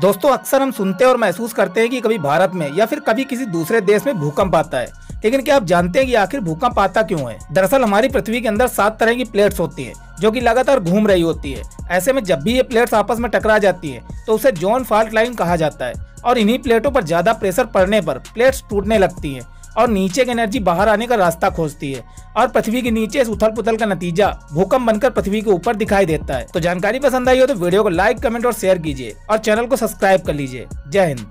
दोस्तों, अक्सर हम सुनते और महसूस करते हैं कि कभी भारत में या फिर कभी किसी दूसरे देश में भूकंप आता है। लेकिन क्या आप जानते हैं कि आखिर भूकंप आता क्यों है? दरअसल, हमारी पृथ्वी के अंदर सात तरह की प्लेट्स होती है, जो कि लगातार घूम रही होती है। ऐसे में जब भी ये प्लेट्स आपस में टकरा जाती है तो उसे जोन फॉल्ट लाइन कहा जाता है और इन्हीं प्लेटों पर ज़्यादा प्रेशर पड़ने पर प्लेट्स टूटने लगती हैं। और नीचे की एनर्जी बाहर आने का रास्ता खोजती है और पृथ्वी के नीचे इस उथल पुथल का नतीजा भूकंप बनकर पृथ्वी के ऊपर दिखाई देता है। तो जानकारी पसंद आई हो तो वीडियो को लाइक कमेंट और शेयर कीजिए और चैनल को सब्सक्राइब कर लीजिए। जय हिंद।